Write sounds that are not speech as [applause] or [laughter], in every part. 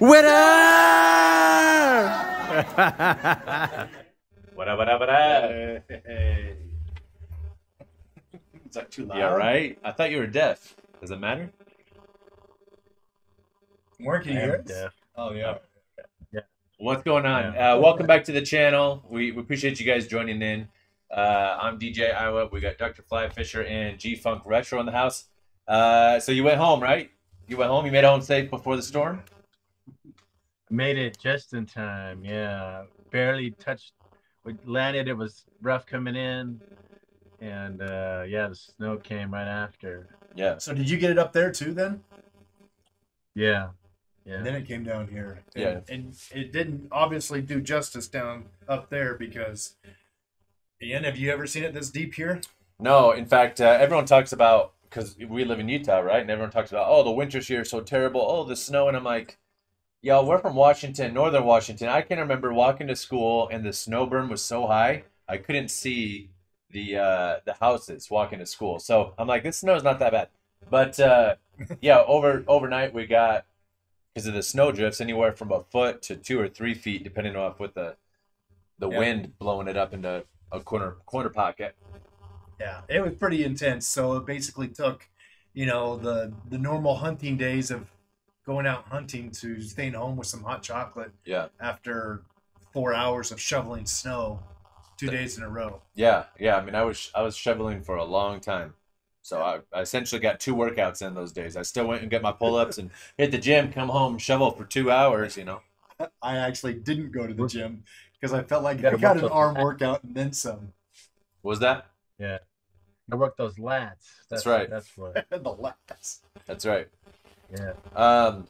Winner! What up, what up, what up? Hey. Is that too loud? Yeah, right? I thought you were deaf. Does it matter? Mark, can you hear us? Oh, yeah. yeah. What's going on? Yeah. Uh, welcome back to the channel. We, we appreciate you guys joining in. Uh, I'm DJ iWeb. We got Dr. Fly Fisher and G Funk Retro in the house. Uh, so you went home, right? You went home. You made it home safe before the storm. Made it just in time. Yeah, barely touched. We landed. It was rough coming in, and uh, yeah, the snow came right after. Yeah. So did you get it up there too then? Yeah, And yeah. then it came down here. And, Yeah. And it didn't obviously do justice down up there because, Ian, have you ever seen it this deep here? No, in fact, uh, everyone talks about because we live in Utah, right? And everyone talks about, oh, the winters here are so terrible. Oh, the snow, and I'm like, y'all, we're from Washington, northern Washington. I can remember walking to school, and the snow berm was so high, I couldn't see the uh, the houses walking to school. So I'm like, this snow is not that bad. But uh, [laughs] yeah, over overnight we got because of the snow drifts, anywhere from a foot to two or three feet, depending on what the the Yeah. wind blowing it up into a corner corner pocket. Yeah, it was pretty intense. So it basically took, you know, the the normal hunting days of going out hunting to staying home with some hot chocolate Yeah. after four hours of shoveling snow, two days in a row. Yeah, yeah. I mean, I was I was shoveling for a long time, so I, I essentially got two workouts in those days. I still went and got my pull ups and hit the gym, come home, shovel for two hours. You know. [laughs] I actually didn't go to the gym because I felt like I Gotta got work an arm workout and then some. Was that? Yeah. I worked those lats. That's right. That's what. [laughs] the lats. That's right. Yeah. Um,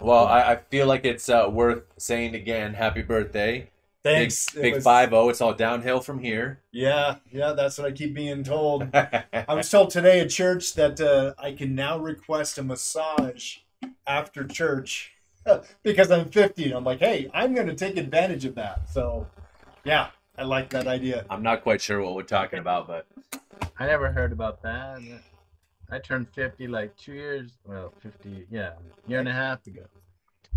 well, I, I feel like it's uh, worth saying again. Happy birthday, Thanks. big It big was- five zero. It's all downhill from here. Yeah, yeah, that's what I keep being told. I was [laughs] told today at church that uh, I can now request a massage after church [laughs] because I'm 50. And I'm like, hey, I'm going to take advantage of that. So, yeah, I like that idea. I'm not quite sure what we're talking about, but I never heard about that. I turned 50 like two years, well, 50, yeah, year and a half ago.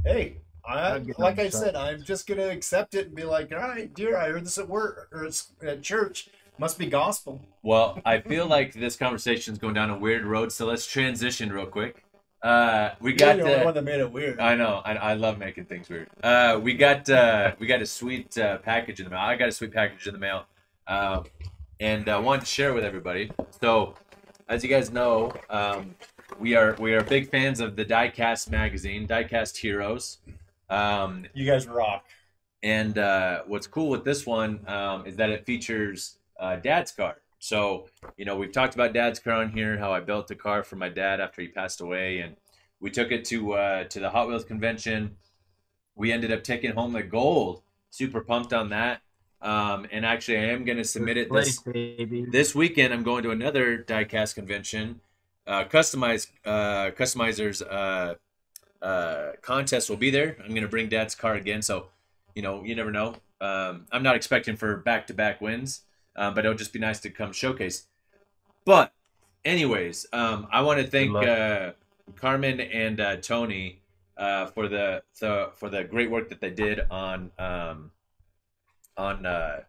Hey, I, like I said, I'm just going to accept it and be like, all right, dear, I heard this at work or at church. Must be gospel. well, I feel like this conversation is going down a weird road. So let's transition real quick. Uh, we You're got the only the. one that made it weird. I know. I, I love making things weird. Uh, we got uh, we got a sweet uh, package in the mail. I got a sweet package in the mail, um, and I uh, wanted to share it with everybody. So, as you guys know, um, we are we are big fans of the Diecast magazine, Diecast Heroes. Um, you guys rock. and uh, what's cool with this one um, is that it features uh, Dad's car. So, you know, we've talked about Dad's car on here, how I built a car for my dad after he passed away, and we took it to uh, to the Hot Wheels convention. We ended up taking home the gold. Super pumped on that. Um, and actually, I am going to submit it this this weekend. I'm going to another diecast convention. Uh, customize uh, customizers uh, uh, contest will be there. I'm going to bring Dad's car again, so you know you never know. Um, I'm not expecting for back to back wins, uh, but it'll just be nice to come showcase. But, anyways, um, I want to thank uh, Carmen and uh, Tony uh, for the, the for the great work that they did on um, on uh,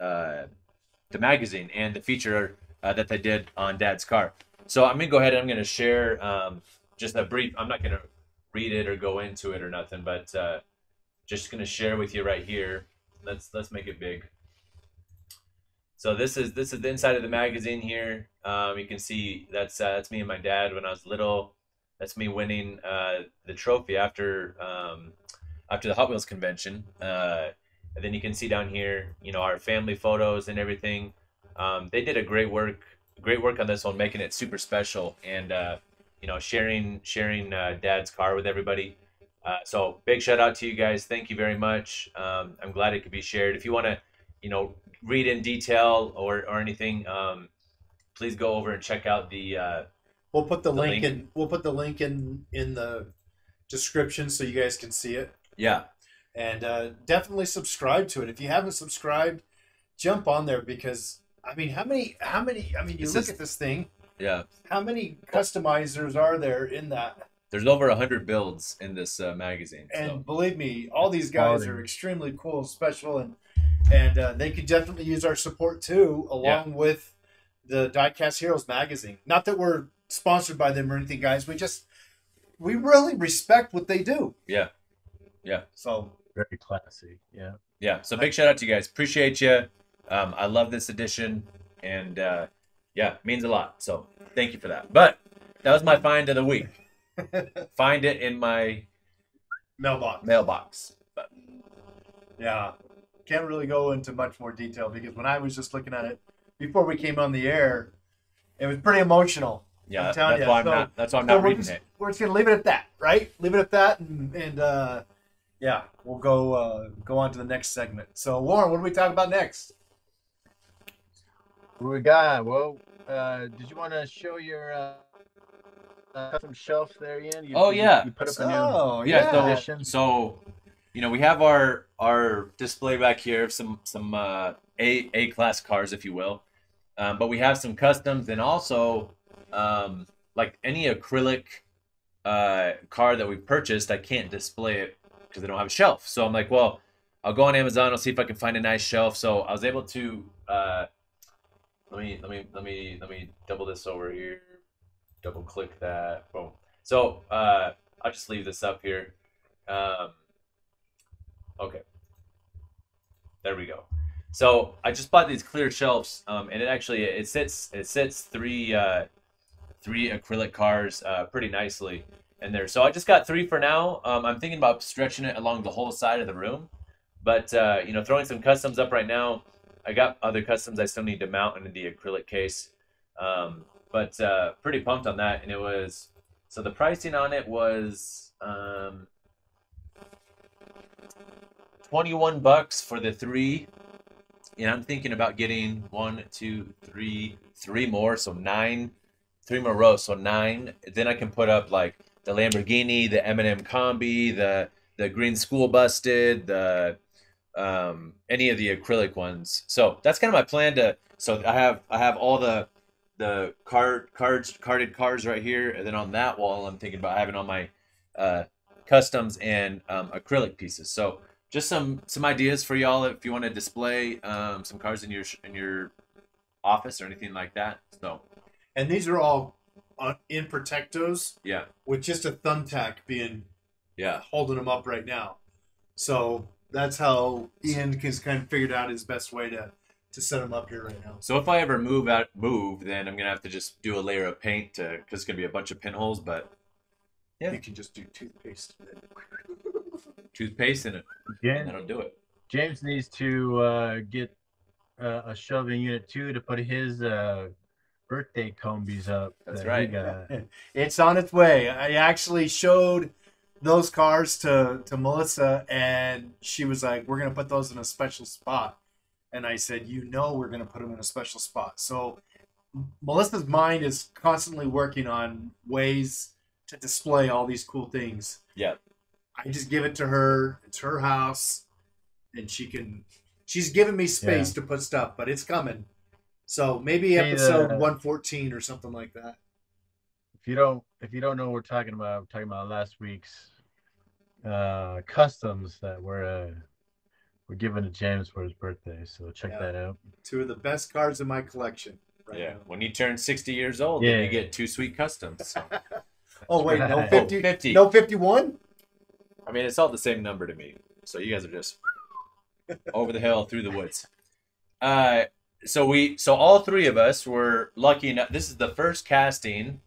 uh, the magazine and the feature uh, that they did on Dad's car. So I'm gonna go ahead and I'm gonna share um, just a brief. I'm not gonna read it or go into it or nothing, but uh, just gonna share with you right here. Let's let's make it big. So this is this is the inside of the magazine here. Um, you can see that's uh, that's me and my dad when I was little. That's me winning uh, the trophy after um, after the Hot Wheels convention. Uh, and then you can see down here, you know, our family photos and everything. Um, they did a great work, great work on this one, making it super special and uh, you know sharing sharing uh, Dad's car with everybody. Uh, so big shout out to you guys. Thank you very much. Um, I'm glad it could be shared. If you want to, you know, read in detail or or anything, um, please go over and check out the. Uh, We'll put the, The link, link. in. We'll put the link in in the description so you guys can see it. yeah, and uh, definitely subscribe to it. If you haven't subscribed, jump on there because I mean, how many? How many? I mean, you This look is- at this thing. yeah. How many customizers are there in that? there's over hundred builds in this uh, magazine. And So. believe me, all these guys Quality. are extremely cool, and special, and and uh, they could definitely use our support too, along with the Diecast Heroes magazine. Not that we're sponsored by them or anything, guys. We just we really respect what they do. Yeah. Yeah. So Very classy. Yeah. Yeah, so big shout out to you guys. Appreciate you. Um, I love this edition, and uh, yeah, means a lot. So thank you for that. But that was my find of the week. [laughs] find it in my mailbox. mailbox. But Yeah. Can't really go into much more detail because when I was just looking at it before we came on the air, it was pretty emotional. yeah, I'm telling that's you, why I'm so- not. That's why I'm So not we're reading just, it. we're just gonna leave it at that, right? Leave it at that, and, and uh, yeah, we'll go uh, go on to the next segment. So, Warren, what do we talk about next? What we got? Well, uh, did you want to show your uh, uh, custom shelf there, Ian? You, Oh, you- yeah. You put up a new. Oh, Yeah, yeah. Edition. So, you know, we have our our display back here of some some uh, A A class cars, if you will, um, but we have some customs and also um, like any acrylic uh, car that we purchased, I can't display it because they don't have a shelf. So I'm like, well, I'll go on Amazon. I'll see if I can find a nice shelf. So I was able to. Uh, let me let me let me let me double this over here. Double click that. Boom. So uh, I'll just leave this up here. Um, okay. There we go. So I just bought these clear shelves, um, and it actually it sits it sits three uh, three acrylic cars uh, pretty nicely in there. So I just got three for now. Um, I'm thinking about stretching it along the whole side of the room, but uh, you know, throwing some customs up right now. I got other customs I still need to mount into the acrylic case, um, but uh, pretty pumped on that. And it was so the pricing on it was um, twenty one bucks for the three. And I'm thinking about getting one, two, three, three more, so nine, three more rows, so nine. Then I can put up like the Lamborghini, the M&M Combi, the the green school busted, the um, any of the acrylic ones. So that's kind of my plan to. So I have I have all the the card cards carded cars right here, and then on that wall, I'm thinking about having all my uh, customs and um, acrylic pieces. So just some some ideas for y'all if you want to display um, some cars in your in your office or anything like that. So And these are all on, in protectos yeah, with just a thumbtack being yeah, holding them up right now. So that's how Ian has kind of figured out his best way to to set them up here right now. So if I ever move out, move, then I'm gonna have to just do a layer of paint to, because it's gonna be a bunch of pinholes. But Yeah. You can just do toothpaste. [laughs] toothpaste and it, and James, that'll do it. James needs to uh, get uh, a shelving unit too to put his uh, birthday combis up. That's that right. got. [laughs] It's on its way. I actually showed those cars to to Melissa, and she was like, "We're gonna put those in a special spot." And I said, "You know, we're gonna put them in a special spot." So Melissa's mind is constantly working on ways to display all these cool things. Yeah. I just give it to her. It's her house, and she can. She's giving me space to put stuff, but it's coming. So maybe Hey, episode uh, 114 or something like that. If you don't, if you don't know what we're talking about, we're talking about last week's uh, customs that were uh, were given to James for his birthday. So check Yeah. that out. Two of the best cards in my collection. Right yeah. now. When you turn 60 years old, then Yeah. you get two sweet customs. So. [laughs] Oh wait, no right. [laughs] 50, Oh, 50. no 51. I mean, it's all the same number to me. So you guys are just [laughs] over the hill through the woods. Uh, so we, so all three of us were lucky enough. This is the first casting,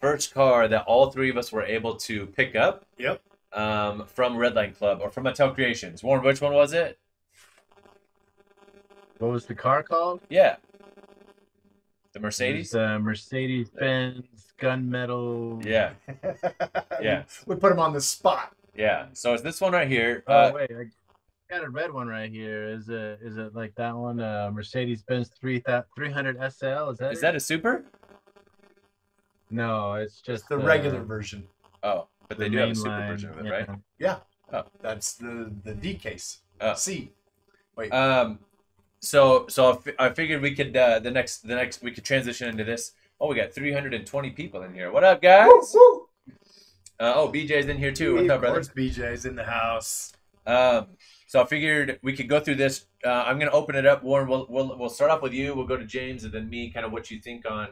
first car that all three of us were able to pick up. Yep. Um, from Redline Club or from Mattel Creations. Warren, which one was it? What was the car called? Yeah. The Mercedes. was, uh, Mercedes Benz gunmetal. Yeah, [laughs] Yeah. we put them on the spot. yeah. So it's this one right here. Oh Uh, wait, I got a red one right here. Is it is it like that one? Uh, Mercedes Benz 300 SL. Is that? is it? that a super? No, it's just Just the uh, regular version. Oh, but they do have a super line, version of it, right? yeah. right? That's the the D case. Oh. C. Wait. Um, so so I fi- I figured we could uh, the next the next we could transition into this. Oh, we got 320 people in here. What up, guys? Woo, woo. Uh, oh, BJ's in here too. What's up, brother? course, BJ's in the house. Um, so I figured we could go through this. Uh, I'm gonna open it up, Warren. We'll, we'll we'll start off with you. We'll go to James and then me. Kind of what you think on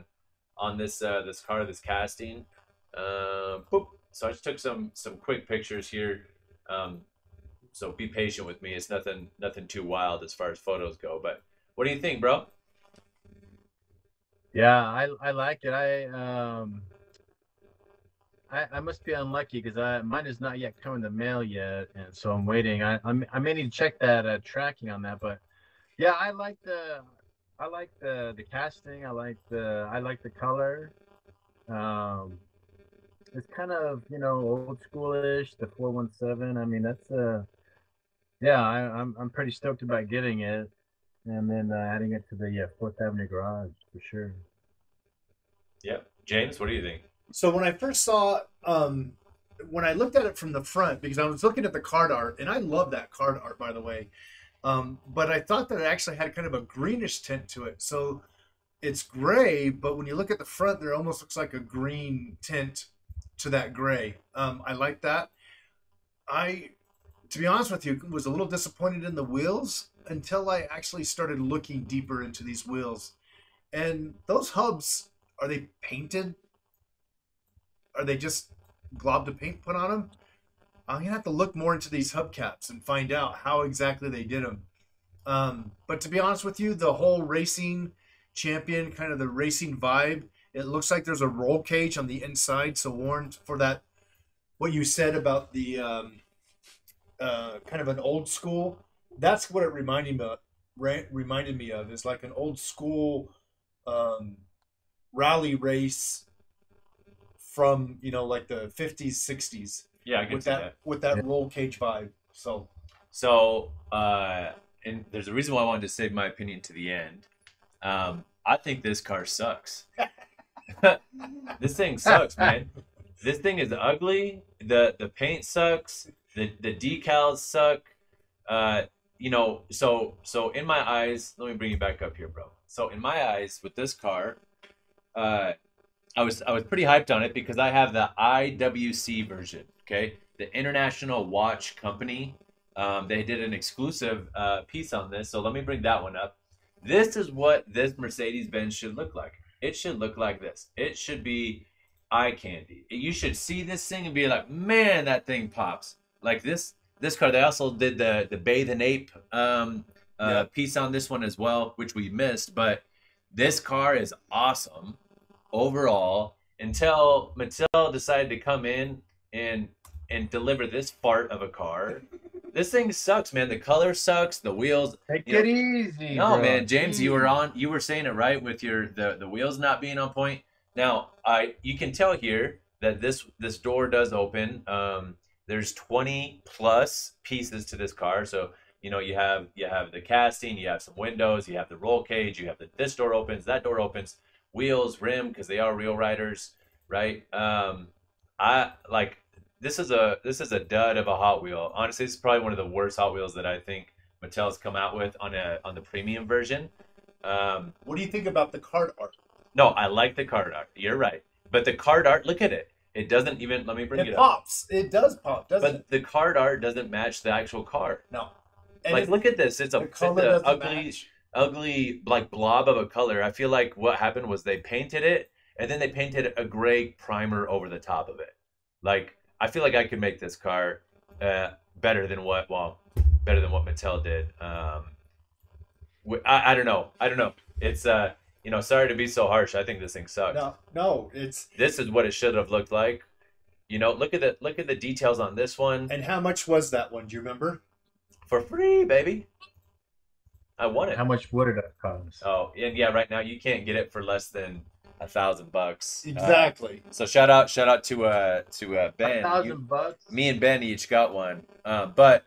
on this uh, this car, this casting. Um, boop. So I just took some some quick pictures here. Um, so be patient with me. It's nothing nothing too wild as far as photos go. But what do you think, bro? Yeah, I I like it. I um I, I must be unlucky because mine is not yet coming in the mail yet, and so I'm waiting. I I'm, I may need to check that uh, tracking on that, but yeah, I like the I like the the casting. I like the I like the color. Um, it's kind of you know old schoolish. The four one seven. I mean that's uh yeah. I, I'm I'm pretty stoked about getting it, and then uh, adding it to the uh, Fourth Avenue garage for sure. Yep. James, what do you think? So when I first saw, um, when I looked at it from the front, because I was looking at the card art, and I love that card art, by the way. Um, but I thought that it actually had kind of a greenish tint to it. So it's gray, but when you look at the front, there almost looks like a green tint to that gray. Um, I like that. I, to be honest with you, was a little disappointed in the wheels until I actually started looking deeper into these wheels. And those hubs, are they painted? Are they just globbed of paint put on them? I'm gonna have to look more into these hubcaps and find out how exactly they did them. Um, but to be honest with you, the whole racing champion, kind of the racing vibe, it looks like there's a roll cage on the inside. So Warren, for that, what you said about the um, uh, kind of an old school, that's what it reminded me of. Re- reminded me of is like an old school um, rally race from you know like the 50s 60s Yeah, I can with that, that. with that Yeah. roll cage vibe so So, uh, and there's a reason why I wanted to save my opinion to the end. Um, I think this car sucks. [laughs] this thing sucks, man. This thing is ugly. the The paint sucks. the The decals suck. Uh, you know, so so in my eyes, let me bring you back up here, bro. So in my eyes, with this car, uh, I was I was pretty hyped on it because I have the IWC version. Okay, the International Watch Company. Um, they did an exclusive uh, piece on this, so let me bring that one up. This is what this Mercedes Benz should look like. It should look like this. It should be eye candy. You should see this thing and be like, man, that thing pops. Like this this car. They also did the the Bathing Ape um, uh, Yeah. piece on this one as well, which we missed. But this car is awesome overall until Mattel decided to come in and and deliver this fart of a car. [laughs] This thing sucks, man. The color sucks. The wheels. Take You it easy. No, bro. man, James, you were on. You were saying it right with your the the wheels not being on point. Now, I you can tell here that this this door does open. Um, there's 20 plus pieces to this car, so you know you have you have the casting, you have some windows, you have the roll cage, you have the this door opens, that door opens, wheels, rim because they are real riders, right? Um, I like this is a this is a dud of a Hot Wheel. Honestly, this is probably one of the worst Hot Wheels that I think Mattel's come out with on a on the premium version. Um, what do you think about the card art no, I like the card art. You're right, but the card art, look at it. It doesn't even. Let me bring it, it up. pops it does pop doesn't But it the card art doesn't match the actual car. no and like, look at this. It's a, it's a ugly, match. Ugly like blob of a color. I feel like what happened was they painted it and then they painted a gray primer over the top of it. Like I feel like I could make this car uh, better than what well better than what Mattel did. Um, I, I don't know. I don't know. It's uh you know sorry to be so harsh. I think this thing sucks. no no it's This is what it should have looked like. You know, look at the look at the details on this one and how much was that one do you remember for free, baby. I want it. How much would it have cost? Oh, and yeah, right now you can't get it for less than a thousand bucks. Uh, exactly so shout out, shout out to uh to uh Ben. A Ben. thousand You- bucks. me and Ben each got one. Uh, but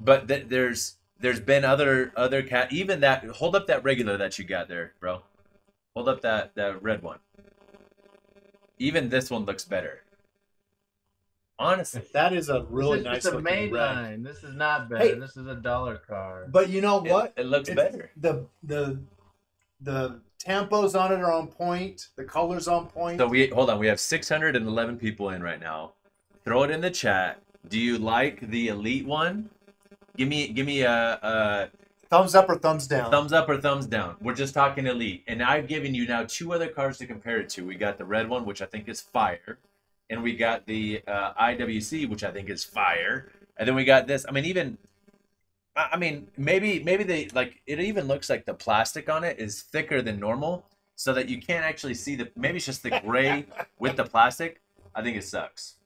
but th- there's there's been other other cat even that hold up that regular that you got there, bro. Hold up that that red one. Even this one looks better. Honestly, that is a really this is nice just a looking red mainline. This is not better. Hey. This is a dollar car. but you know it, what it looks It's- better. the the the tampos on it are on point the colors on point So we hold on. We have 611 people in right now. throw it in the chat. Do you like the elite one? Give me give me a, a Thumbs up or thumbs down? thumbs up or thumbs down. We're just talking elite, and I've given you now two other cars to compare it to. We got the red one, which I think is fire, and we got the uh, IWC, which I think is fire, and then we got this. I mean, even I I mean, maybe maybe they like it. Even looks like the plastic on it is thicker than normal, so that you can't actually see the. Maybe it's just the gray [laughs] with the plastic. I think it sucks.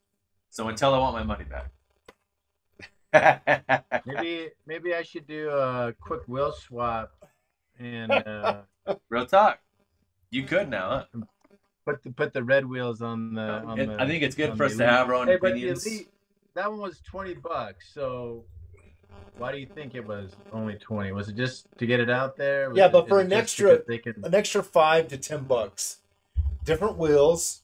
So until I want my money back. [laughs] Maybe maybe I should do a quick wheel swap and uh, Real talk. You could now, huh? Put the put the red wheels on the. Uh, on It- the I think it's good for us to have our own Hey, but the opinions. Elite, that one was twenty bucks. So why do you think it was only twenty? Was it just to get it out there? Was Yeah, it- but is for an extra- they can. An extra five to ten bucks. Different wheels.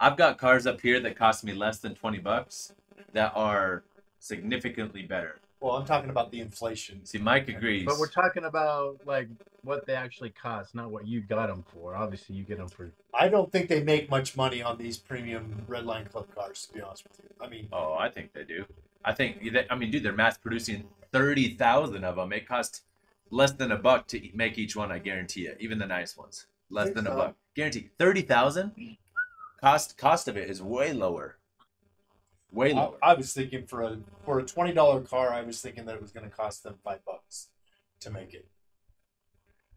I've got cars up here that cost me less than 20 bucks that are significantly better. Well, I'm talking about the inflation. See, Mike agrees. But we're talking about like what they actually cost, not what you got them for. Obviously, you get them for. I don't think they make much money on these premium Redline Club cars, to be honest with you. I mean, oh, I think they do. I think, that, I mean, dude, they're mass producing 30,000 of them. It costs less than a buck to e- make each one, I guarantee it. Even the nice ones. Less Think than a buck. Guarantee. 30,000? Cost cost of it is way lower. Way I, lower. I was thinking for a for a twenty dollar car, I was thinking that it was going to cost them five bucks to make it.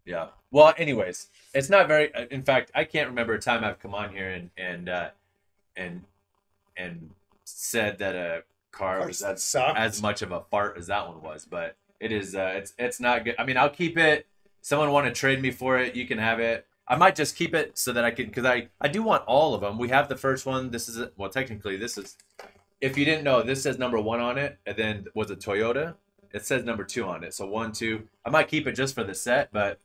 Yeah. Well, anyways, it's not very. uh, In fact, I can't remember a time I've come on here and and uh, and and said that a car Cars was that as, as much of a fart as that one was. But it is. Uh, it's it's not good. I mean, I'll keep it. Someone want to trade me for it? You can have it. I might just keep it so that I can because I I do want all of them. We have the first one. This is. Well, technically, this is. If you didn't know, this says number one on it, and then was a Toyota. It says number two on it. So one, two. I might keep it just for the set, but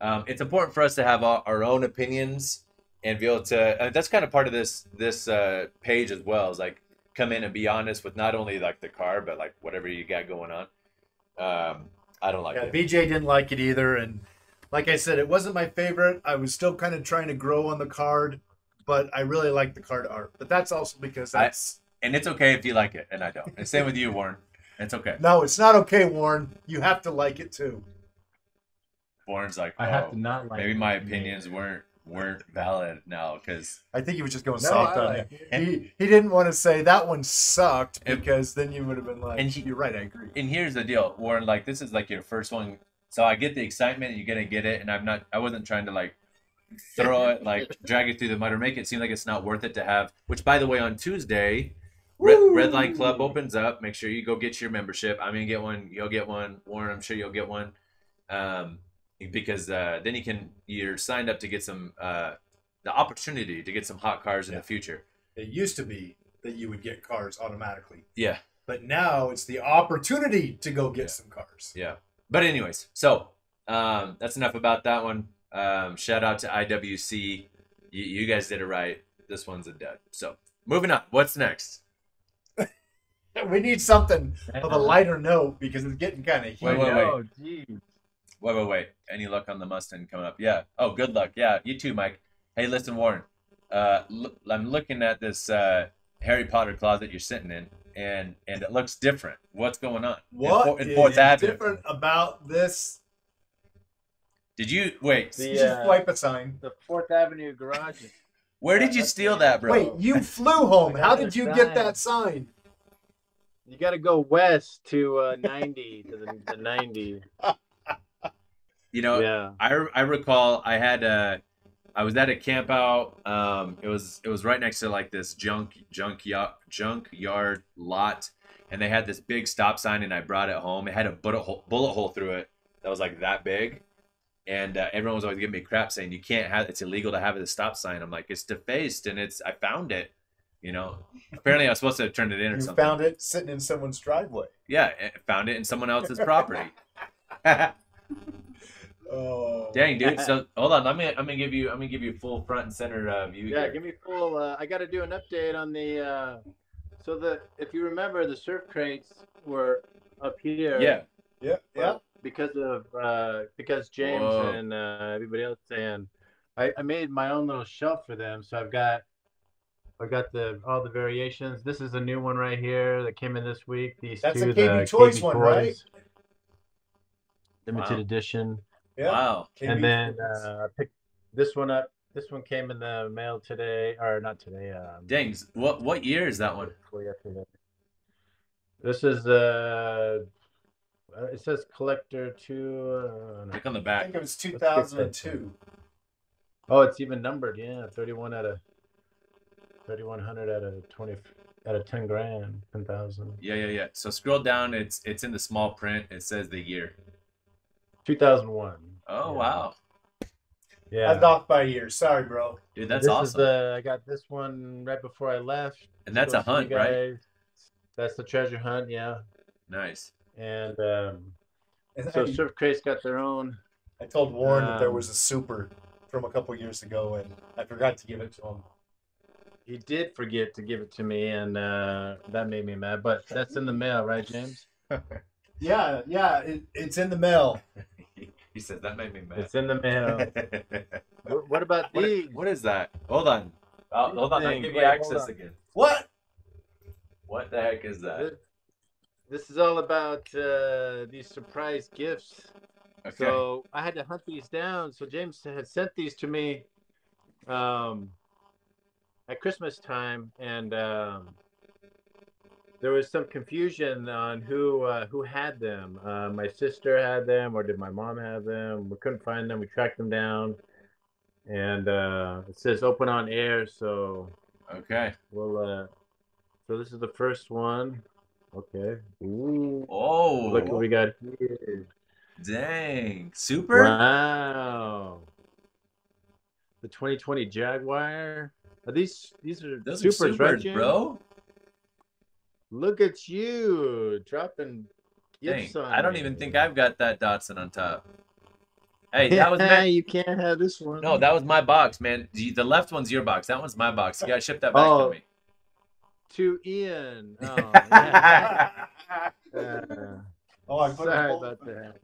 um, it's important for us to have our, our own opinions and be able to. That's kind of part of this this uh, page as well. Is like come in and be honest with not only like the car, but like whatever you got going on. Um, I don't like yeah, it. BJ didn't like it either, and like I said, it wasn't my favorite. I was still kind of trying to grow on the card, but I really like the card art. But that's also because I- that's and it's okay if you like it, and I don't. And same with you, Warren. It's okay. no, it's not okay, Warren. You have to like it too. Warren's like, I have "Oh, to not like. maybe it. my opinions weren't weren't valid now because I think he was just going No, soft I on like you. it. He he didn't want to say that one sucked And- because then you would have been like, and he- "You're right, I agree." and here's the deal, Warren. Like this is like your first one, so I get the excitement. You're gonna get it, and I'm not. I wasn't trying to like throw it, like drag it through the mud, or make it seem like it's not worth it to have. Which, by the way, on Tuesday, Red! Red Line Club opens up. Make sure you go get your membership. I'm gonna get one. You'll get one. Warren, I'm sure you'll get one. Um, because uh, then you can you're signed up to get some uh, the opportunity to get some hot cars in Yeah. the future. It used to be that you would get cars automatically, Yeah. but now it's the opportunity to go get Yeah. some cars. Yeah. But anyways, so um, that's enough about that one. Um, shout out to IWC. You, you guys did it right. This one's a dud. So moving on. What's next? [laughs] We need something of a lighter note because it's getting kind of Wait, heated. wait, wait. Oh, geez. Wait, wait, wait. Any luck on the Mustang coming up? Yeah. Oh, good luck. Yeah, you too, Mike. Hey, listen, Warren. Uh, l- I'm looking at this uh, Harry Potter closet you're sitting in, and and it looks different. What's going on? In What Fo- in, is Fourth Avenue? different about this? Did you wait? The, You just uh, wipe a sign. The Fourth Avenue garage. is- Where did you steal that, bro? Wait, you flew home. How did you sign. get that sign? You got to go west to uh, 90 to the, the 90. You know, yeah. I, I recall I had a I was at a camp out. Um, it was it was right next to like this junk junk yard, junk yard lot, and they had this big stop sign, and I brought it home. It had a bullet hole, bullet hole through it that was like that big, and uh, everyone was always giving me crap saying you can't have it's illegal to have the stop sign. I'm like it's defaced, and it's I found it. You know, apparently I was supposed to have turned it in or You something. found it sitting in someone's driveway. yeah, I found it in someone else's [laughs] property. Oh, Dang, dude. So [laughs] hold on. I'm gonna I'm gonna give you I'm gonna give you a full front and center uh, view. Yeah, here. give me full. Uh, I got to do an update on the. Uh, so the if you remember, the surf crates were up here. Yeah. Yeah, but yeah. Because of uh, because James Whoa. and uh, everybody else and I, I made my own little shelf for them. So I've got I got the all the variations. This is a new one right here that came in this week. These That's two, a KB the Toys KB one, right? Limited Wow. edition. Yeah. Wow. KB and then uh, I picked this one up. This one came in the mail today, or not today. Um, Dang. What what year is that one? This is uh, uh, it says collector two. Uh. Look on the back. I think it was 2002. Oh, it's even numbered. Yeah, thirty-one out of thirty-one hundred out of twenty out of ten grand, ten thousand. Yeah, yeah, yeah. So scroll down. It's it's in the small print. It says the year. Two thousand one. Oh wow, Yeah. I was off by a year. Sorry, bro. dude, that's this awesome. Is the, I got this one right before I left. And that's a hunt, right? That's the treasure hunt, yeah. Nice. And um, And so I, Surf Crate's got their own. I told Warren that there um, was a super from a couple years ago, and I forgot to give it to him. He did forget to give it to me, and uh, that made me mad. But that's in the mail, right, James? [laughs] Yeah, yeah, it, it's in the mail. [laughs] he said that made me mad. It's in the mail. [laughs] what, what about What- these? what is that? Hold on. Oh, hold on. I things. give you access again. What? What the heck is that? This, this is all about uh, these surprise gifts. Okay. So I had to hunt these down. So James had sent these to me um, at Christmas time, and um, there was some confusion on who uh, who had them. Uh, my sister had them, or did my mom have them? We couldn't find them. We tracked them down, and uh, it says open on air. So okay. we'll. Uh, so this is the first one. Okay. Ooh. Oh, Look what we got here. dang. Super? Wow. The 2020 Jaguar. Are these these are Those supers, are right, supers, bro. Look at you dropping Dang. on I don't even think I've got that Datsun on top. Hey, that was [laughs] Yeah, meant. you can't have this one. No, that was my box, man. The the left one's your box. That one's my box. You gotta ship that back Oh. to me. to Ian. [laughs] Oh, yeah. [laughs] Uh, Oh, I put sorry about that.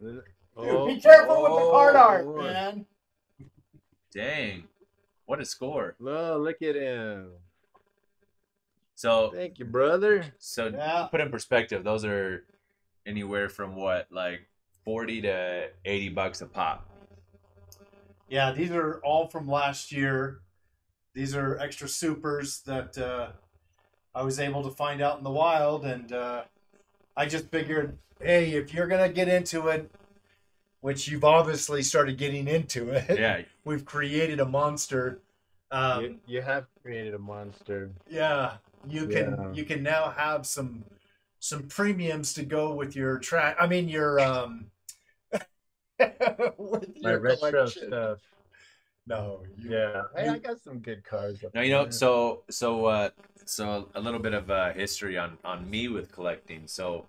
Dude, Oh, be careful with the card oh, art, Lord. man. Dang. What a score. oh, look at him. So Thank you, brother. so Yeah. put in perspective, those are anywhere from what, like forty to eighty bucks a pop. Yeah, these are all from last year. These are extra supers that uh, I was able to find out in the wild, and uh, I just figured, hey, if you're gonna get into it, which you've obviously started getting into it, Yeah. [laughs] we've created a monster. Um, you, you have created a monster. yeah, you can Yeah. you can now have some some premiums to go with your track. I mean your um [laughs] with My your retro collection. stuff. No, you, Yeah. Hey, you- I got some good cars. up No, you know, there. so so uh so a little bit of uh history on on me with collecting. So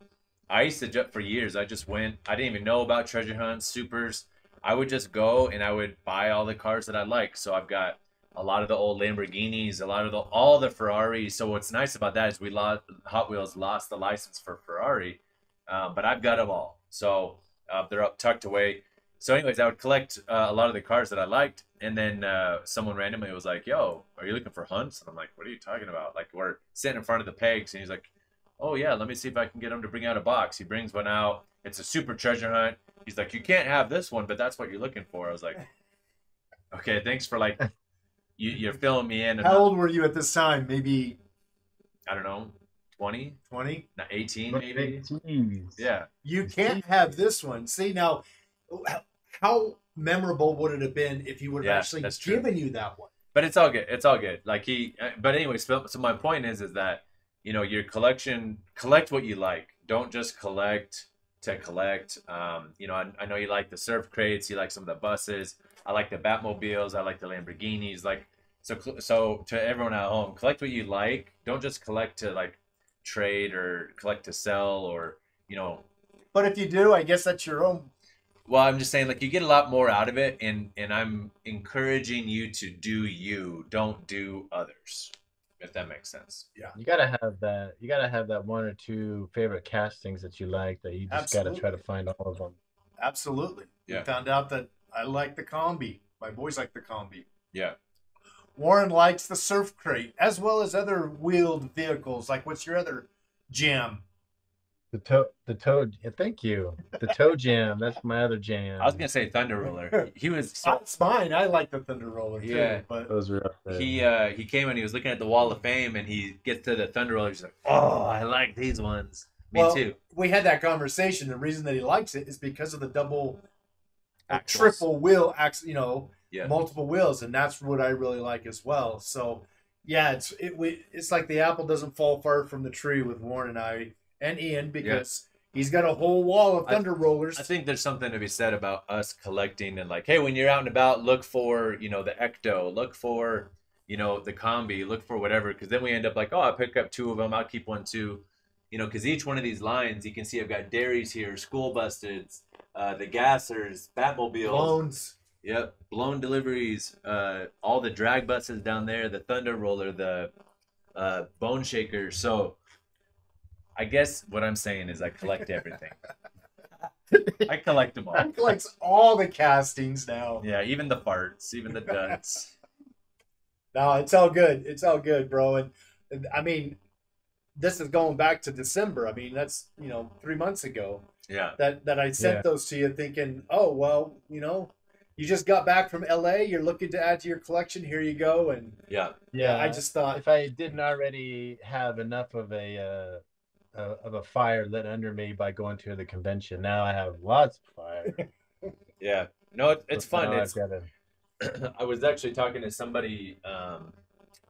I used to for years I just went I didn't even know about treasure hunts, supers. I would just go and I would buy all the cars that I like. So I've got a lot of the old Lamborghinis, a lot of the all the Ferraris. So what's nice about that is we lost Hot Wheels lost the license for Ferrari, uh, but I've got them all. So uh, they're up tucked away. So, anyways, I would collect uh, a lot of the cars that I liked, and then uh, someone randomly was like, "Yo, are you looking for hunts?" And I'm like, "What are you talking about?" Like we're sitting in front of the pegs, and he's like, "Oh yeah, let me see if I can get him to bring out a box." He brings one out. It's a super treasure hunt. He's like, "You can't have this one, but that's what you're looking for." I was like, [laughs] "Okay, thanks for like, you, you're filling me in." And How old were you at this time? Maybe I don't know, 20, 20? not 18 maybe. at these. Yeah. You can't have this one. See, now, how memorable would it have been if he would have Yeah, actually that's true. given you that one? but it's all good. It's all good. Like he, uh, but anyway, so, so my point is, is that you know your collection, collect what you like. Don't just collect to collect. Um, you know, I, I know you like the surf crates, you like some of the buses. I like the Batmobiles. I like the Lamborghinis. Like so, so to everyone at home, collect what you like. Don't just collect to like trade or collect to sell or you know But if you do, I guess that's your own. well, I'm just saying, like you get a lot more out of it, and and I'm encouraging you to do you. Don't do others, if that makes sense. Yeah. You gotta have that. You gotta have that one or two favorite castings that you like. That you just gotta try to find all of them. Absolutely. Yeah. We found out that I like the combi. My boys like the combi. Yeah. Warren likes the surf crate as well as other wheeled vehicles. Like, what's your other jam? The toe, the toe. yeah, Thank you. The toe jam. That's my other jam. I was gonna say Thunder Roller. He was [laughs] so That's mine. I like the Thunder Roller too. Yeah. But Those were up there. he uh he came and he was looking at the wall of fame and he gets to the Thunder Roller. He's like, oh, I like these ones. Me Well, too. we had that conversation. The reason that he likes it is because of the double, Axles. triple wheel ax. You know, Yeah. multiple wheels, and that's what I really like as well. So, yeah, it's it. We, it's like the apple doesn't fall far from the tree with Warren and I and Ian because he's got a whole wall of I- Thunder Rollers. I think there's something to be said about us collecting and like, hey, when you're out and about, look for you know the Ecto, look for you know the Combi, look for whatever, because then we end up like, oh, I pick up two of them, I'll keep one too, you know, because each one of these lines, you can see I've got dairies here, school busteds, uh, the gassers, Batmobiles, Loans. Yep, blown deliveries, uh, all the drag buses down there, the Thunder Roller, the uh, Bone Shaker. So, I guess what I'm saying is I collect everything. I collect them all. He collects all the castings now. Yeah, even the farts, even the duds. No, it's all good. It's all good, bro. And, and I mean, this is going back to December. I mean, that's you know three months ago Yeah, that that I sent Yeah. those to you, thinking, oh well, you know, you just got back from L.A. You're looking to add to your collection. Here you go. And yeah, yeah, I just thought, if I didn't already have enough of a uh, uh, of a fire lit under me by going to the convention, now I have lots of fire. [laughs] yeah. No, it, it's So fun. I've gotta- [clears throat] I was actually talking to somebody um,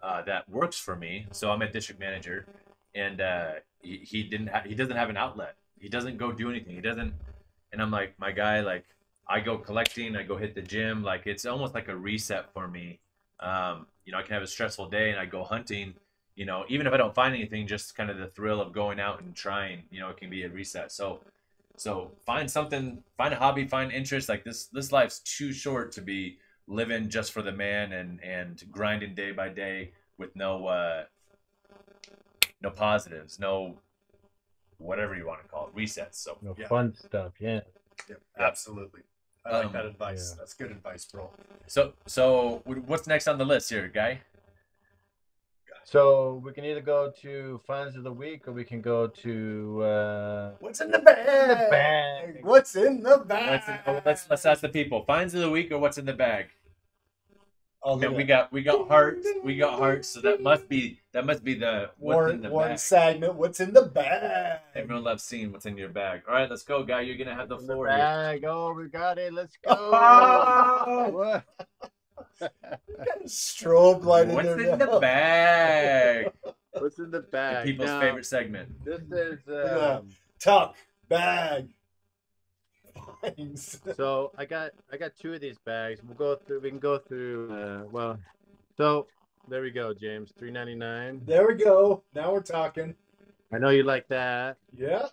uh, that works for me. So I'm a district manager, and uh, he, he didn't ha- he doesn't have an outlet. He doesn't go do anything. He doesn't. And I'm like, my guy, like I go collecting, I go hit the gym. Like it's almost like a reset for me. Um, you know, I can have a stressful day and I go hunting. You know, even if I don't find anything, just kind of the thrill of going out and trying. You know, it can be a reset. So. So find something, find a hobby, find interest. Like this, this life's too short to be living just for the man and and grinding day by day with no uh no positives no whatever you want to call it resets so no Yeah. fun stuff. Yeah. absolutely, I like Um, that advice. yeah. That's good advice, bro. so so what's next on the list here guy So we can either go to finds of the week or we can go to uh What's in the bag? bag. What's in the bag? let's, oh, let's let's ask the people finds of the week or what's in the bag Oh, look we got we got hearts we got hearts so that must be that must be the what's in the Warren bag segment. What's in the bag? everyone loves seeing what's in your bag all right let's go guy you're gonna have the The floor here. bag. Oh, we got it. Let's go. Oh! [laughs] What? [laughs] Strobe light in what's there in the bag What's in the bag? people's Now, favorite segment This is that. um, Tuck bag. Finds. so I got I got two of these bags. We'll go through. We can go through. Uh, well, so there we go, James. Three ninety nine. There we go. Now we're talking. I know you like that. Yeah.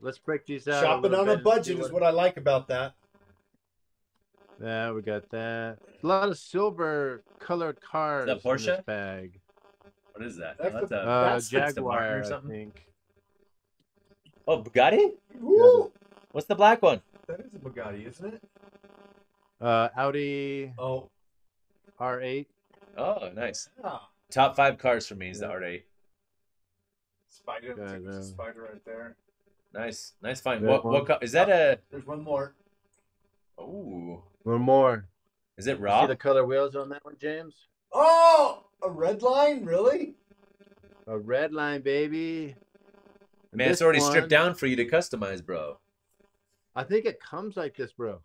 Let's break these out. Shopping little on a bit and budget is what I like about that. Yeah, we got that. A lot of silver colored cars that in Porsche? this bag. What is that? That's Oh, that's the- a, Uh, That's- that's Jaguar, or I something? think. oh, Bugatti? Woo! What's the black one? That is a Bugatti, isn't it? Uh, Audi Oh. R8. Oh, nice. Yeah. Top five cars for me is the R8. Spider. Yeah, There's a spider right there. Nice, nice find. Yeah, What, one. what co- is that? A There's one more. oh, One more. is it See the color wheels on that one, James? Oh, a red line, really? A red line, baby. And Man, it's already one- stripped down for you to customize, bro. I think it comes like this, bro.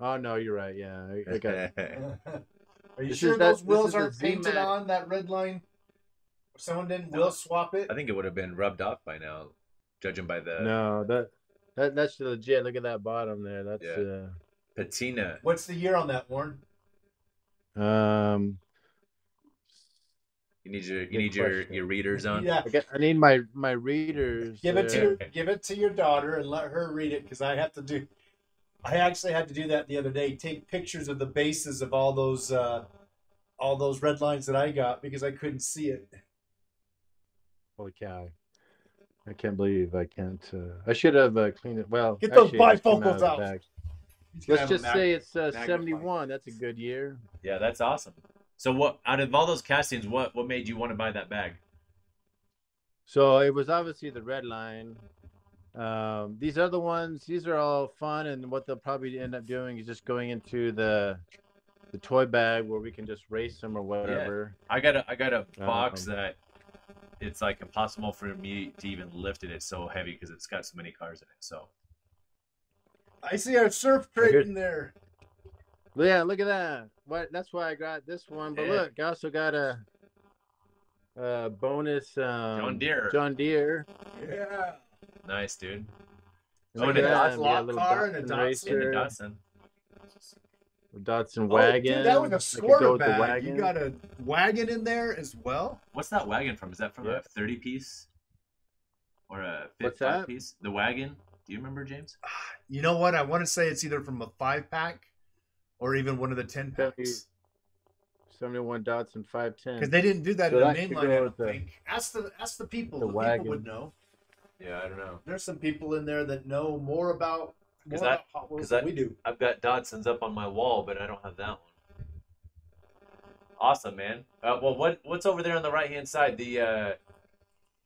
Oh no, you're right. Yeah, I, I got it. [laughs] [laughs] Are you This sure is that- those wheels aren't painted on that red line? Someone didn't No. will swap it. I think it would have been rubbed off by now, judging by the No, that that that's legit. Look at that bottom there. That's uh, patina. What's the year on that, Warren? uh, um. You need your you need your question. your readers on. Yeah, I, get, I need my my readers. give it to there. your, give it to your daughter and let her read it because I have to do. I actually had to do that the other day. Take pictures of the bases of all those uh, all those red lines that I got because I couldn't see it. Holy cow! I can't believe I can't. Uh, I should have uh, cleaned it. Well, Get those actually, it just came bifocals of out. Bag. He's Let's have a just mag- say it's uh, 71. That's a good year. Yeah, that's awesome. So what out of all those castings, what what made you want to buy that bag? So it was obviously the red line. Um, these other ones, these are all fun, and what they'll probably end up doing is just going into the the toy bag where we can just race them or whatever. Yeah. I got a I got a box Um, that it's like impossible for me to even lift it. It's so heavy because it's got so many cars in it. So I see our surf crate in there. But yeah, look at that. What? That's why I got this one. But Yeah. look, I also got a, a bonus um, John Deere. John Deere. Yeah. nice, dude. So and a a Dodge we got lock little car and a Datsun Datsun. In the Datsun. Datsun Oh, wagon. dude, that was a I could squirter with bag. wagon. You got a wagon in there as well. What's that wagon from? Is that from Yeah. a thirty piece or a What's fifty piece? The wagon. Do you remember, James? You know what? I want to say it's either from a five pack or even one of the ten packs. 71 Datsun 510. Because they didn't do that So in the that main could line, I with don't the- think. Ask the ask the people. the The, wagon. people would know. Yeah, I don't know. There's some people in there that know more about because I- about Hot Wheels 'cause than I- we do. I've got Datsun's up on my wall, but I don't have that one. Awesome, man. Uh, well, what what's over there on the right hand side? The uh,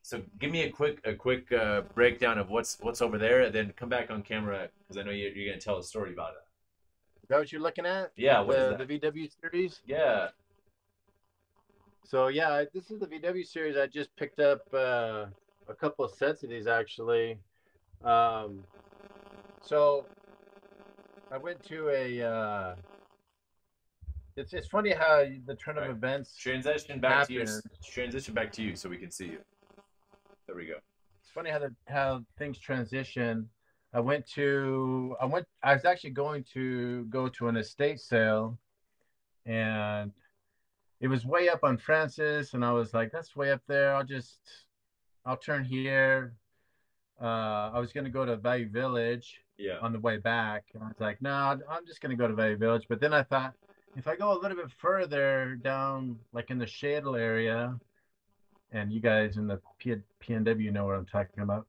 so give me a quick a quick uh, breakdown of what's what's over there, and then come back on camera because I know you're, you're gonna tell a story about it. Is that what you're looking at? Yeah, what is the, the VW series. Yeah, So yeah, this is the VW series. I just picked up uh, a couple of sets of these actually. Um, so I went to a. Uh, it's it's funny how the turn of Right. events. transition back to you. Transition back to you so we can see you. There we go. It's funny how the how things transition. I went to I went I was actually going to go to an estate sale and it was way up on Francis and I was like that's way up there I'll just I'll turn here uh I was going to go to Valley Village Yeah. on the way back and I was like no I'm just going to go to Valley Village but then I thought if I go a little bit further down like in the Shadle area and you guys in the P- PNW know what I'm talking about.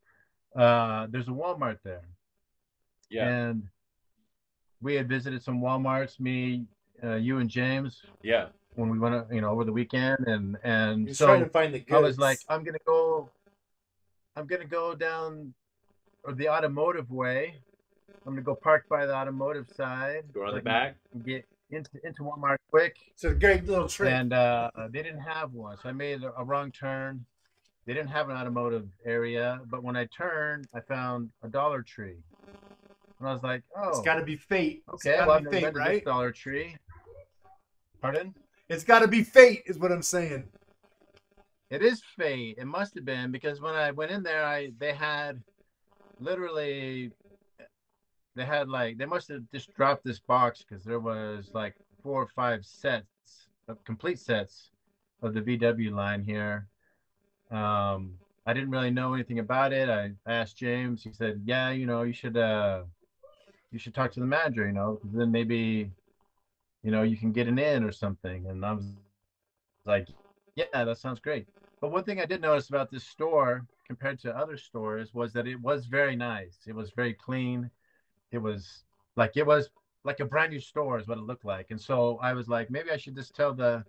Uh, there's a Walmart there, Yeah. and we had visited some WalMarts. Me, uh, you, and James Yeah. when we went, you know, over the weekend, and and He's so trying to find the goods. I was like, I'm gonna go, I'm gonna go down or the automotive way. I'm gonna go park by the automotive side. Go on so the back. Get into into Walmart quick it's a great little trick. and uh, they didn't have one. So I made a, wrong turn. They didn't have an automotive area, but when I turned, I found a Dollar Tree, and I was like, "Oh, it's got to be fate. okay, well, I've got to never be fate, right? Dollar Tree." Pardon? It's got to be fate, is what I'm saying. It is fate. It must have been because when I went in there, I they had literally they had like they must have just dropped this box because there was like four or five sets of complete sets of the VW line here. Um, I didn't really know anything about it. I asked James. He said, "Yeah, you know, you should uh, you should talk to the manager. You know, 'cause then maybe, you know, you can get an in or something." And I was like, "Yeah, that sounds great." But one thing I did notice about this store compared to other stores was that it was very nice. It was very clean. It was like it was like a brand new store is what it looked like. And so I was like, maybe I should just tell the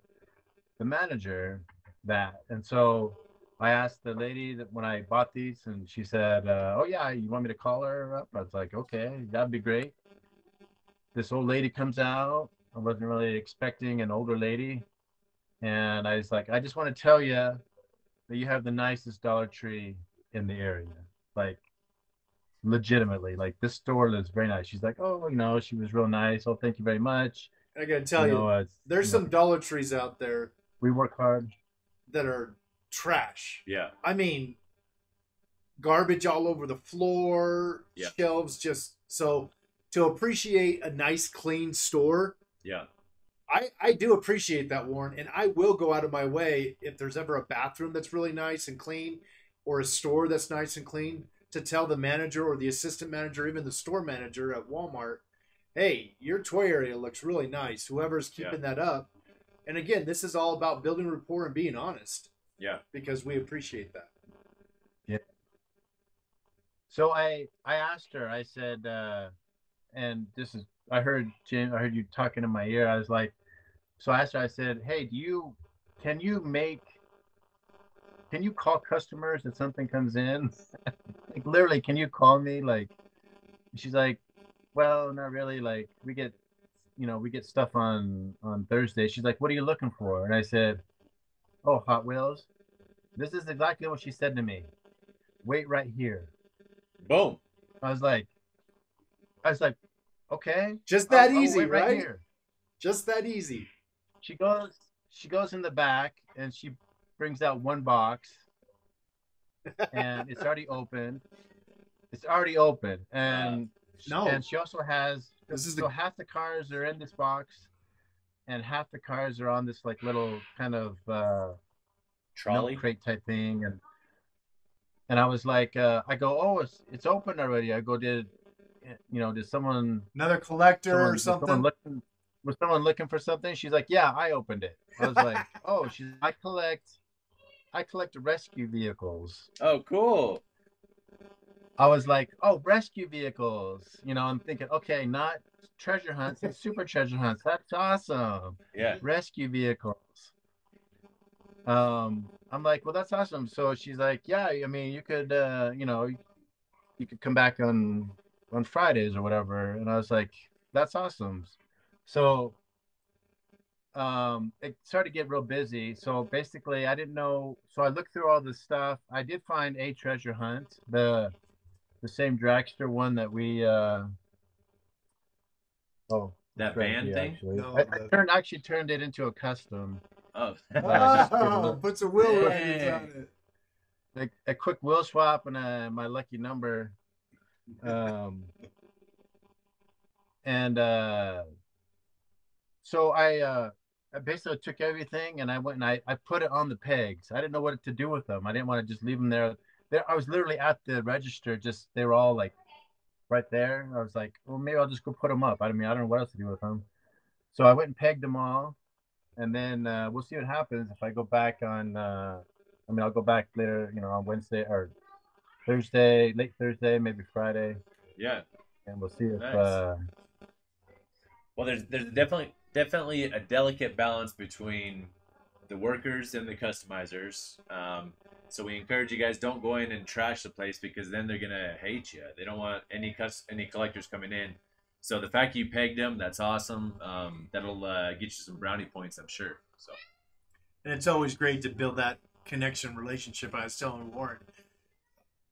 the manager that. And so I asked the lady that when I bought these, and she said, uh, "Oh yeah, you want me to call her up?" I was like, "Okay, that'd be great." This old lady comes out. I wasn't really expecting an older lady, and I was like, "I just want to tell you that you have the nicest Dollar Tree in the area, like legitimately. Like this store is very nice." She's like, "Oh, you know, she was real nice. Oh, thank you very much." I got to tell you, know, uh, there's you know, some Dollar Trees out there we work hard. that are trash. Yeah. I mean, garbage all over the floor, Yeah. shelves just so to appreciate a nice clean store. Yeah. I, I do appreciate that, Warren, and I will go out of my way if there's ever a bathroom that's really nice and clean or a store that's nice and clean to tell the manager or the assistant manager, even the store manager at Walmart, hey, your toy area looks really nice. Whoever's keeping that up. And again, this is all about building rapport and being honest Yeah. because we appreciate that. Yeah. So I I asked her. I said, uh, and this is I heard Jim. I heard you talking in my ear. I was like, so I asked her. I said, "Hey, do you can you make can you call customers if something comes in? [laughs] like literally, can you call me? Like, she's like, well, not really. Like, we get, you know, we get stuff on on Thursday. She's like, what are you looking for? And I said, oh, Hot Wheels. This is exactly what she said to me. Wait right here. Boom. I was like, I was like, okay, Just that I'll- I'll oh, easy, right? here. Just that easy. She goes, she goes in the back and she brings out one box, and it's already open. It's already open, and No. and she also has This is so the half the cars are in this box, and half the cars are on this like little kind of uh, Trolley. crate type thing, and and I was like, uh, I go, oh, it's it's open already. I go, did you know, did someone another collector someone, or was someone something. looking was someone looking for something? She's like, Yeah, I opened it. I was like, [laughs] Oh, she's I collect I collect rescue vehicles. Oh, cool. I was like, Oh, rescue vehicles. You know, I'm thinking, okay, not treasure hunts, it's super treasure hunts. That's awesome. Yeah. Rescue vehicles. Um, I'm like, well, that's awesome. So she's like, yeah, I mean, you could, uh, you know, you could come back on on Fridays or whatever. And I was like, that's awesome. So um it started to get real busy. So basically I didn't know so I looked through all this stuff. I did find a treasure hunt, the the same dragster one that we uh oh That band here, thing. actually. No, I, I turned actually turned it into a custom. Oh. [laughs] Oh, puts a wheel Hey. on it. Like a quick wheel swap and uh my lucky number. Um and uh so I uh I basically took everything and I went and I, I put it on the pegs. I didn't know what to do with them. I didn't want to just leave them there. There I was literally at the register, just they were all like right there. I was like, well, maybe I'll just go put them up. I mean, I don't know what else to do with them. So I went and pegged them all, and then uh, we'll see what happens if I go back on. Uh, I mean, I'll go back later, you know, on Wednesday or Thursday, late Thursday, maybe Friday, Yeah. and we'll see if. Nice. Uh, Well, there's there's definitely definitely a delicate balance between the workers and the customizers. Um, so we encourage you guys don't go in and trash the place because then they're gonna hate you. They don't want any cus- any collectors coming in. So the fact you pegged them, that's awesome. Um, that'll uh, get you some brownie points, I'm sure. So And it's always great to build that connection relationship. I was telling Warren,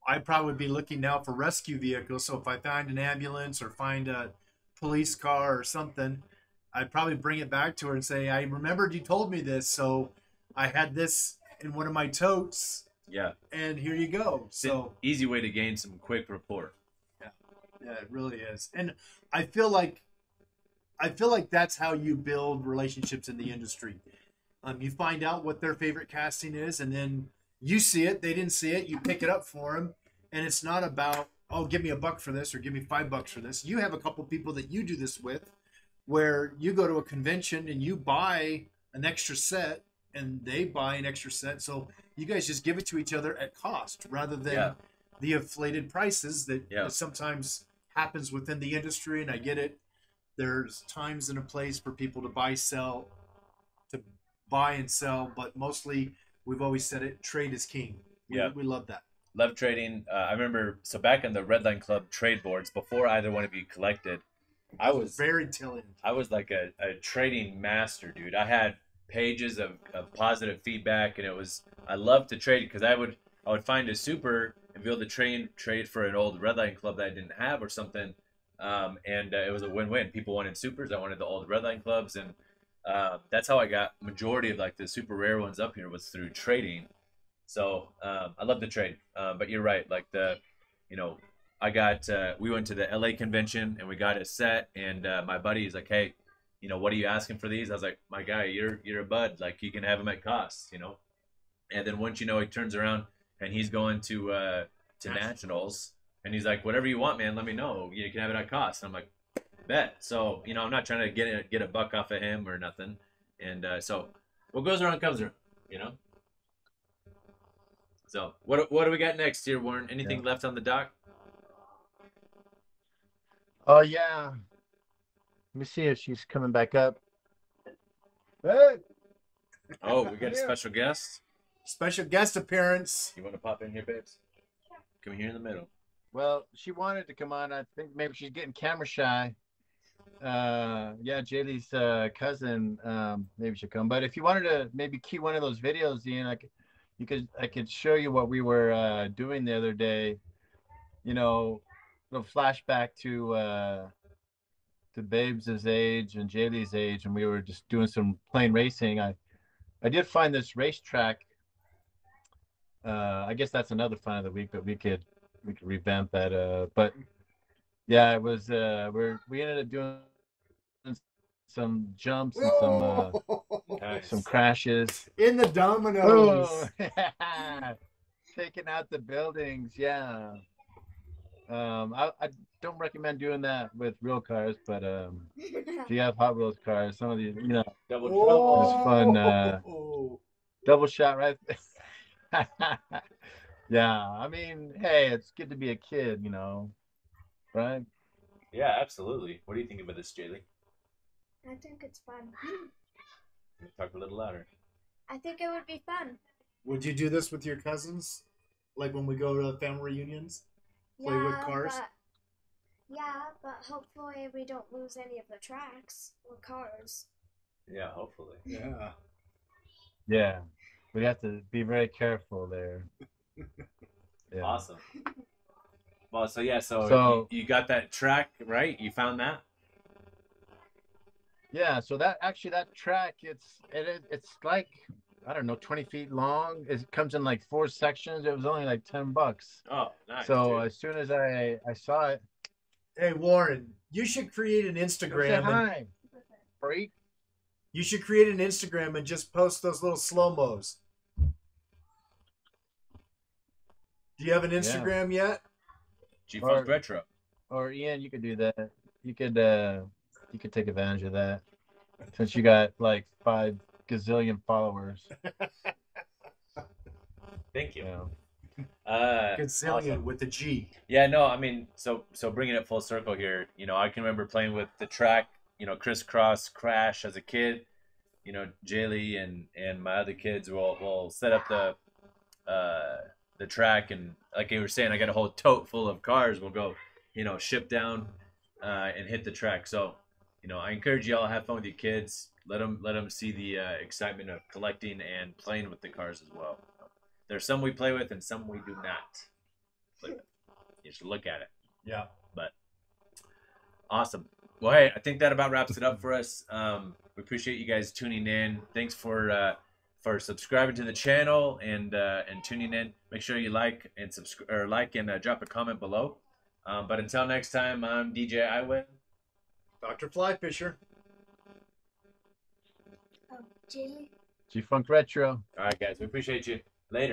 I'd probably be looking now for rescue vehicles. So if I find an ambulance or find a police car or something, I'd probably bring it back to her and say, I remembered you told me this. So I had this in one of my totes, yeah, and here you go. So easy way to gain some quick rapport. Yeah, Yeah, it really is. And I feel like I feel like that's how you build relationships in the industry. Um, you find out what their favorite casting is, and then you see it. They didn't see it. You pick it up for them, and it's not about oh, give me a buck for this or give me five bucks for this. You have a couple people that you do this with, where you go to a convention and you buy an extra set, and they buy an extra set. So you guys just give it to each other at cost rather than Yeah. the inflated prices that, Yeah. that sometimes happens within the industry. And I get it. There's times and a place for people to buy, sell, to buy and sell, but mostly we've always said it: trade is king. We, Yeah. we love that. love trading. Uh, I remember so back in the Redline Club trade boards before either one of you collected, I was very telling. I was like a, a trading master, dude. I had pages of, of positive feedback, and it was I loved to trade because I would I would find a super and be able to trade trade for an old Redline Club that I didn't have or something, um, and uh, it was a win win. People wanted supers, I wanted the old Redline Clubs, and uh, that's how I got majority of like the super rare ones up here was through trading. So um, I love to trade, uh, but you're right. Like the, you know, I got uh, we went to the LA convention and we got it set, and uh, my buddy is like, hey, you know, what are you asking for these? I was like, my guy, you're you're a bud, like you can have them at cost, you know. And then once you know, he turns around and he's going to uh, to nationals, and he's like, whatever you want, man, let me know. You can have it at cost. And I'm like, bet. So you know, I'm not trying to get a, get a buck off of him or nothing. And uh, so what goes around comes around, you know. So what what do we got next here, Warren? Anything left on the dock? Oh yeah. Let me see if she's coming back up. Hey, Oh, we got a special guest. Special guest appearance. You want to pop in here, babes? Come here in the middle. Well, she wanted to come on. I think maybe she's getting camera shy. Uh, yeah, Jaylee's uh, cousin um, maybe should come. But if you wanted to maybe key one of those videos, Ian, I could, you could, I could show you what we were uh, doing the other day. You know, little flashback to uh, to Babes' age and Jaylee's age, and we were just doing some plane racing. I I did find this racetrack. Uh, I guess that's another fun of the week, but we could we could revamp that. Uh, but yeah, it was. Uh, we're we ended up doing some jumps and some uh, Nice. some crashes. In the dominoes. Oh, [laughs] taking out the buildings. Yeah. Um, I, I don't recommend doing that with real cars, but um, [laughs] if you have Hot Wheels cars, some of these, you know, Double Whoa. trouble. fun, uh, double shot right. [laughs] yeah, I mean, hey, it's good to be a kid, you know, right? Yeah, absolutely. What do you think about this, Jaylee? I think it's fun. [laughs] Talk a little louder. I think it would be fun. Would you do this with your cousins? Like when we go to the family reunions? Play with cars? But, yeah, but hopefully we don't lose any of the tracks or cars. Yeah, hopefully. Yeah. Yeah, we have to be very careful there. [laughs] Yeah. Awesome. Well, so yeah, so, So- you, you got that track right? You found that? Yeah, so that actually that track it's it is- it's like I don't know 20 feet long. It comes in like four sections. It was only like 10 bucks. Oh, nice. so dude. as soon as I I saw it, Hey Warren, you should create an I said, Instagram. And, hi, freak. you should create an Instagram and just post those little slow mos. Do you have an Instagram yet? G-Funk or- Retro. Or Ian, you could do that. You could uh you could take advantage of that since you got like five gazillion followers. [laughs] Thank you. You [laughs] know. Uh, Gazillion awesome. with the G. Yeah, no, I mean, so so bringing it full circle here, you know, I can remember playing with the track, you know, crisscross crash as a kid. You know, Jaylee and and my other kids will will set up the uh the track and like you were saying, I got a whole tote full of cars. We'll go, you know, ship down uh, and hit the track. So, you know, I encourage you all have fun with your kids. Let them let them see the uh, excitement of collecting and playing with the cars as well. There's some we play with and some we do not. You should look at it. Yeah. But awesome. Well, hey, I think that about wraps it up for us. Um, we appreciate you guys tuning in. Thanks for uh, for subscribing to the channel and uh, and tuning in. Make sure you like and subscribe or like and uh, drop a comment below. Um, but until next time, I'm DJ iWeb. Dr. Flyfisher. G Funk Retro. All right, guys, we appreciate you.